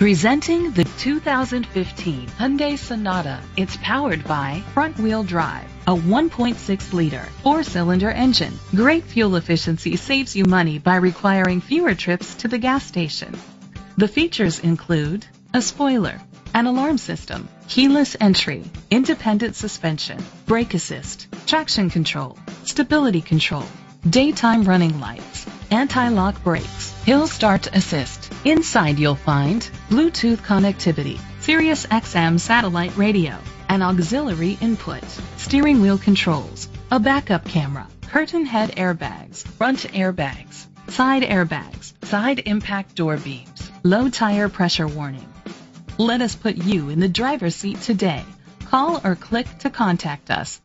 Presenting the 2015 Hyundai Sonata. It's powered by front-wheel drive, a 1.6-liter four-cylinder engine. Great fuel efficiency saves you money by requiring fewer trips to the gas station. The features include a spoiler, an alarm system, keyless entry, independent suspension, brake assist, traction control, stability control, daytime running lights, anti-lock brakes, hill start assist. Inside you'll find Bluetooth connectivity, Sirius XM satellite radio, an auxiliary input, steering wheel controls, a backup camera, curtain head airbags, front airbags, side airbags, side impact door beams, low tire pressure warning. Let us put you in the driver's seat today. Call or click to contact us.